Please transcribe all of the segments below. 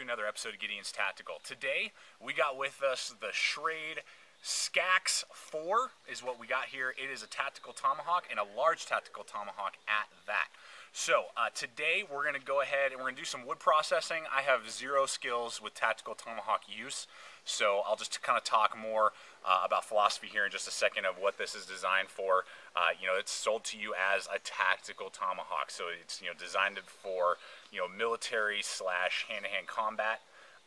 to another episode of Gideon's Tactical. Today we got with us the Schrade Skax 4 is what we got here. It is a tactical tomahawk and a large tactical tomahawk at that. So uh, today we're going to go ahead and we're going to do some wood processing. I have zero skills with tactical tomahawk use, so I'll just kind of talk more uh, about philosophy here in just a second of what this is designed for. Uh, you know, it's sold to you as a tactical tomahawk, so it's you know designed for you know military slash hand-to-hand combat.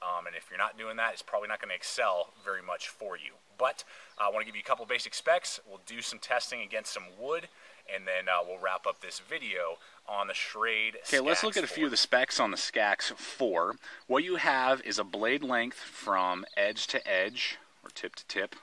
Um, and if you're not doing that, it's probably not going to excel very much for you. But uh, I want to give you a couple basic specs. We'll do some testing against some wood, and then uh, we'll wrap up this video on the Schrade. Okay, let's look at a few of the specs on the Skax 4. What you have is a blade length from edge to edge, or tip to tip,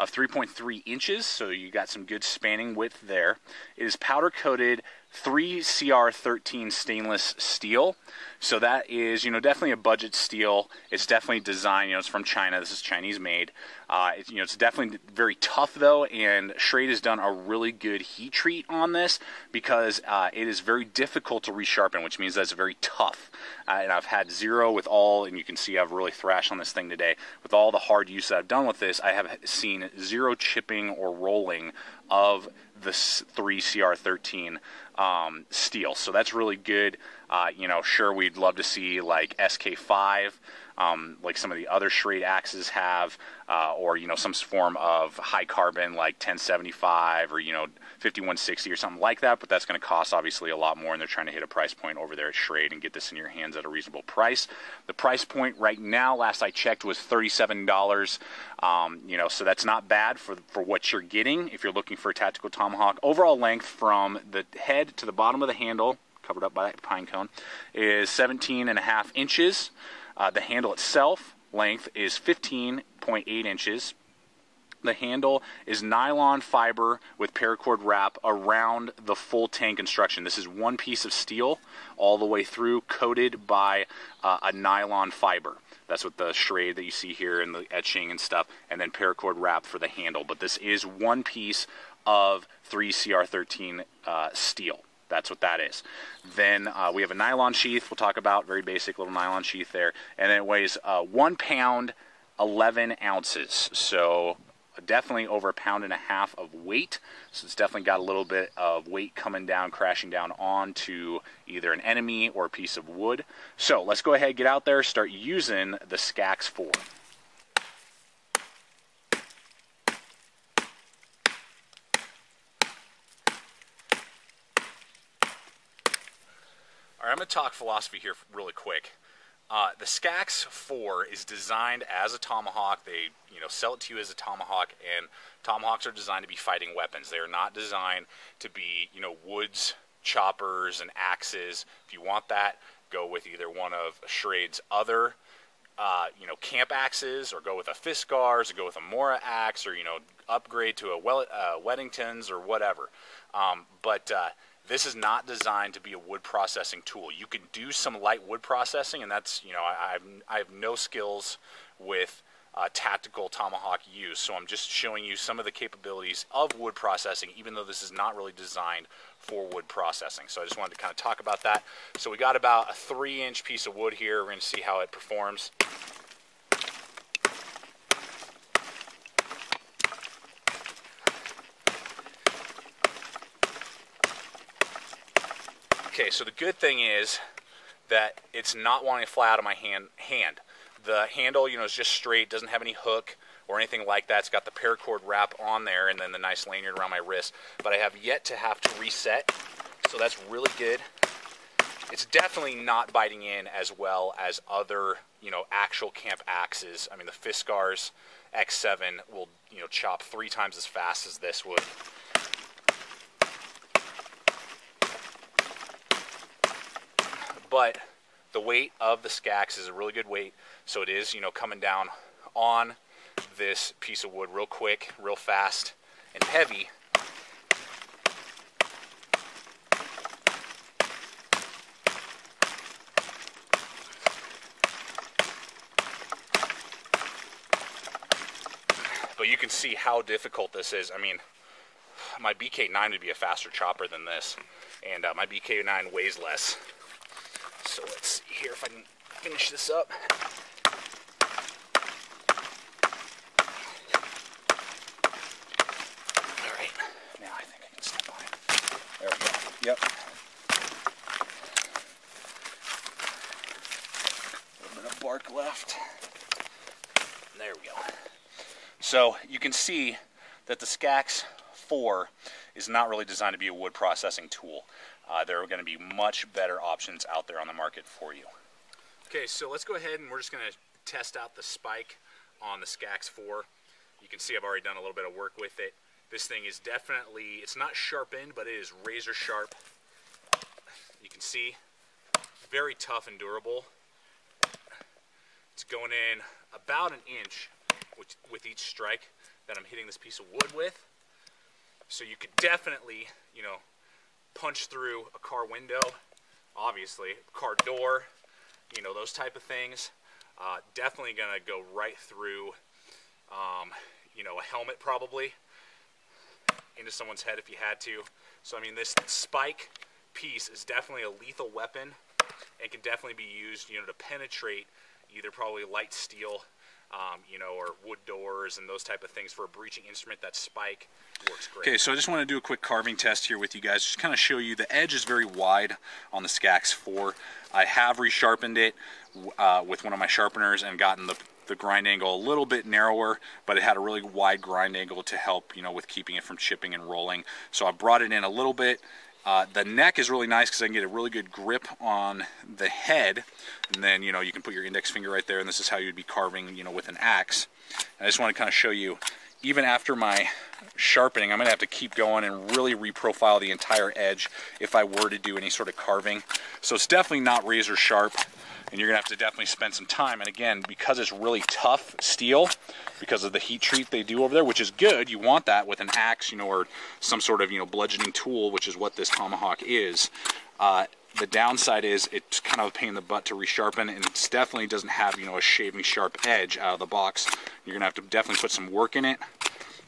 of 3.3 inches, so you got some good spanning width there. It is powder coated 3CR13 stainless steel. So that is, you know, definitely a budget steel. It's definitely designed, you know, it's from China. This is Chinese made. Uh, it's, you know, it's definitely very tough though, and Schrade has done a really good heat treat on this because uh, it is very difficult to resharpen, which means that it's very tough. Uh, and I've had zero with all, and you can see I've really thrashed on this thing today. With all the hard use that I've done with this, I have seen zero chipping or rolling of the 3CR13 um, steel. So that's really good. Uh, you know, sure, we'd love to see like SK5, um, like some of the other Schrade axes have, uh, or you know, some form of high carbon like 1075 or you know 5160 or something like that. But that's going to cost obviously a lot more, and they're trying to hit a price point over there at Schrade and get this in your hands at a reasonable price. The price point right now, last I checked, was $37. Um, you know, so that's not bad for for what you're getting if you're looking for a tactical tomahawk. Overall length from the head to the bottom of the handle covered up by that pine cone, is 17 and a half inches. Uh, the handle itself length is 15.8 inches. The handle is nylon fiber with paracord wrap around the full tang construction. This is one piece of steel all the way through, coated by uh, a nylon fiber. That's what the Schrade that you see here and the etching and stuff, and then paracord wrap for the handle. But this is one piece of 3CR13 uh, steel. That's what that is. Then uh, we have a nylon sheath. We'll talk about very basic little nylon sheath there, and then it weighs uh, one pound, 11 ounces. So definitely over a pound and a half of weight. So it's definitely got a little bit of weight coming down, crashing down onto either an enemy or a piece of wood. So let's go ahead, get out there, start using the Skax 4. All right, I'm going talk philosophy here really quick. Uh, the Skax 4 is designed as a tomahawk. They, you know, sell it to you as a tomahawk, and tomahawks are designed to be fighting weapons. They are not designed to be, you know, woods, choppers, and axes. If you want that, go with either one of Schrade's other, uh, you know, camp axes, or go with a Fiskars, or go with a Mora axe, or you know, upgrade to a well, uh, Wetterlings or whatever. Um, but uh, this is not designed to be a wood processing tool. You can do some light wood processing, and that's, you know, I, have, I have no skills with uh, tactical tomahawk use, so I'm just showing you some of the capabilities of wood processing, even though this is not really designed for wood processing. So I just wanted to kind of talk about that. So we got about a three inch piece of wood here. We're going to see how it performs. Okay, so the good thing is that it's not wanting to fly out of my hand. hand. The handle, you know, is just straight, doesn't have any hook or anything like that. It's got the paracord wrap on there and then the nice lanyard around my wrist. But I have yet to have to reset, so that's really good. It's definitely not biting in as well as other, you know, actual camp axes. I mean, the Fiskars X7 will, you know, chop three times as fast as this would. But the weight of the Skax is a really good weight. So it is, you know, coming down on this piece of wood real quick, real fast, and heavy. But you can see how difficult this is. I mean, my BK9 would be a faster chopper than this, and uh, my BK9 weighs less. So let's see here if I can finish this up. All right, now I think I can step on it. There we go. Yep. A little bit of bark left. There we go. So you can see that the Skax 4 is not really designed to be a wood processing tool. Uh, there are going to be much better options out there on the market for you. Okay, so let's go ahead and we're just going to test out the spike on the Skax 4. You can see I've already done a little bit of work with it. This thing is definitely, it's not sharpened, but it is razor sharp. You can see, very tough and durable. It's going in about an inch with, with each strike that I'm hitting this piece of wood with. So you could definitely, you know, punch through a car window, obviously, car door, you know, those type of things. Uh, definitely going to go right through, um, you know, a helmet probably into someone's head if you had to. So, I mean, this spike piece is definitely a lethal weapon and can definitely be used, you know, to penetrate either probably light steel um, you know, or wood doors and those type of things for a breaching instrument. That spike works great. Okay, so I just want to do a quick carving test here with you guys, just kind of show you the edge is very wide on the Skax 4. I have resharpened it uh, with one of my sharpeners and gotten the the grind angle a little bit narrower, but it had a really wide grind angle to help, you know, with keeping it from chipping and rolling. So I brought it in a little bit, uh, the neck is really nice because I can get a really good grip on the head. And then, you know, you can put your index finger right there, and this is how you'd be carving, you know, with an axe. And I just want to kind of show you, even after my sharpening, I'm going to have to keep going and really reprofile the entire edge if I were to do any sort of carving. So it's definitely not razor sharp and you're gonna have to definitely spend some time. And again, because it's really tough steel, because of the heat treat they do over there, which is good, you want that with an axe, you know, or some sort of, you know, bludgeoning tool, which is what this tomahawk is. Uh, the downside is it's kind of a pain in the butt to resharpen, and it definitely doesn't have, you know, a shaving sharp edge out of the box. You're gonna have to definitely put some work in it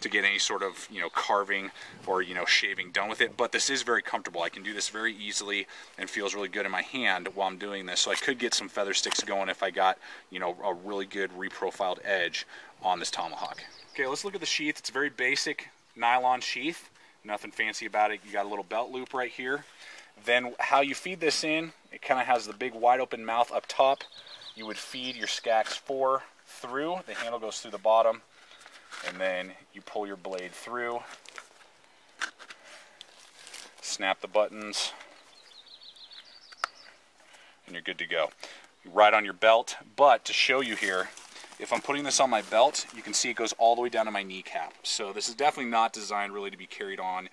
to get any sort of you know carving or you know shaving done with it but this is very comfortable. I can do this very easily and feels really good in my hand while I'm doing this. So I could get some feather sticks going if I got you know a really good reprofiled edge on this tomahawk. Okay let's look at the sheath. It's a very basic nylon sheath. Nothing fancy about it. You got a little belt loop right here. Then how you feed this in it kind of has the big wide open mouth up top. You would feed your Skax 4 through. The handle goes through the bottom and then you pull your blade through, snap the buttons, and you're good to go. Right on your belt, but to show you here, if I'm putting this on my belt, you can see it goes all the way down to my kneecap. So this is definitely not designed really to be carried on,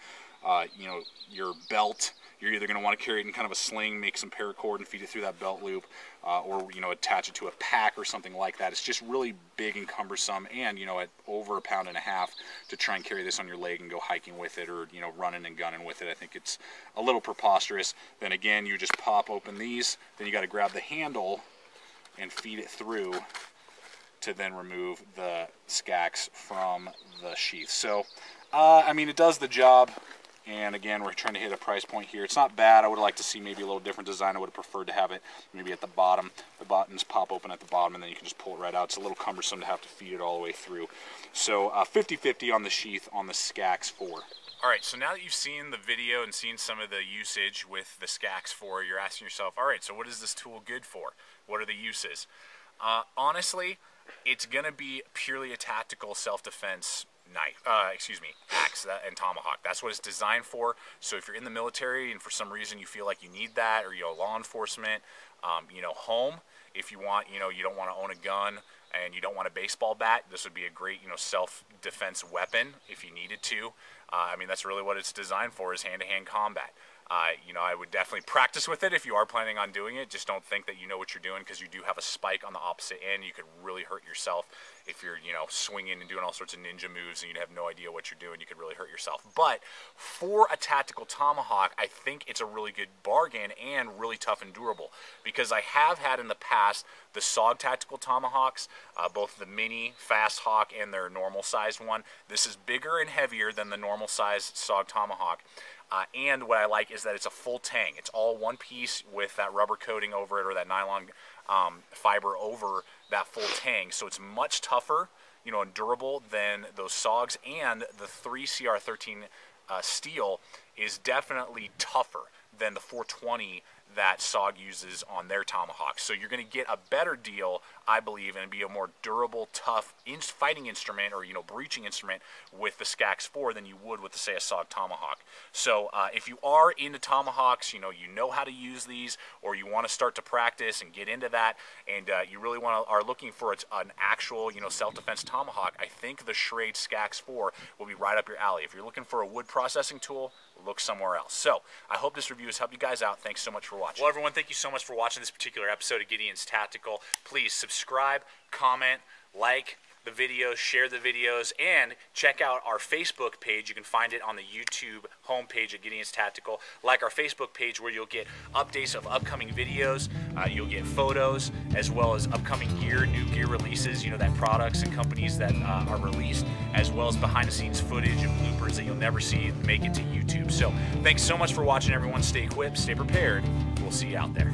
uh, you know, your belt you're either going to want to carry it in kind of a sling, make some paracord and feed it through that belt loop, uh, or you know attach it to a pack or something like that. It's just really big and cumbersome, and you know at over a pound and a half to try and carry this on your leg and go hiking with it, or you know running and gunning with it. I think it's a little preposterous. Then again, you just pop open these, then you got to grab the handle and feed it through to then remove the Skax from the sheath. So, uh, I mean, it does the job. And again, we're trying to hit a price point here. It's not bad. I would like to see maybe a little different design. I would have preferred to have it maybe at the bottom. The buttons pop open at the bottom, and then you can just pull it right out. It's a little cumbersome to have to feed it all the way through. So 50-50 uh, on the sheath on the Skax 4. All right, so now that you've seen the video and seen some of the usage with the Skax 4, you're asking yourself, all right, so what is this tool good for? What are the uses? Uh, honestly, it's going to be purely a tactical self-defense knife, uh, excuse me, axe and tomahawk. That's what it's designed for. So if you're in the military and for some reason you feel like you need that, or you know, law enforcement, um, you know, home, if you want, you know, you don't want to own a gun and you don't want a baseball bat, this would be a great, you know, self-defense weapon if you needed to. Uh, I mean, that's really what it's designed for is hand-to-hand -hand combat. Uh, you know, I would definitely practice with it if you are planning on doing it. Just don't think that you know what you're doing because you do have a spike on the opposite end. You could really hurt yourself if you're, you know, swinging and doing all sorts of ninja moves and you have no idea what you're doing. You could really hurt yourself. But for a tactical tomahawk, I think it's a really good bargain and really tough and durable because I have had in the past the SOG tactical tomahawks, uh, both the mini fast hawk and their normal sized one. This is bigger and heavier than the normal sized SOG tomahawk. Uh, and what I like is that it's a full tang. It's all one piece with that rubber coating over it or that nylon um, fiber over that full tang. So it's much tougher, you know, and durable than those SOGs. And the 3CR13 uh, steel is definitely tougher than the 420 that SOG uses on their tomahawks. So you're going to get a better deal, I believe, and be a more durable, tough in- fighting instrument or you know breaching instrument with the SCAX 4 than you would with, the say, a SOG tomahawk. So uh, if you are into tomahawks, you know you know how to use these, or you want to start to practice and get into that, and uh, you really want to are looking for an actual you know self-defense tomahawk, I think the Schrade SCAX 4 will be right up your alley. If you're looking for a wood processing tool, look somewhere else. So I hope this review has helped you guys out. Thanks so much for watching. Well, everyone, thank you so much for watching this particular episode of Gideon's Tactical. Please subscribe, comment, like the videos, share the videos, and check out our Facebook page. You can find it on the YouTube homepage at Gideon's Tactical. Like our Facebook page where you'll get updates of upcoming videos, uh, you'll get photos, as well as upcoming gear, new gear releases, you know, that products and companies that uh, are released, as well as behind the scenes footage and bloopers that you'll never see make it to YouTube. So thanks so much for watching, everyone. Stay equipped, stay prepared. We'll see you out there.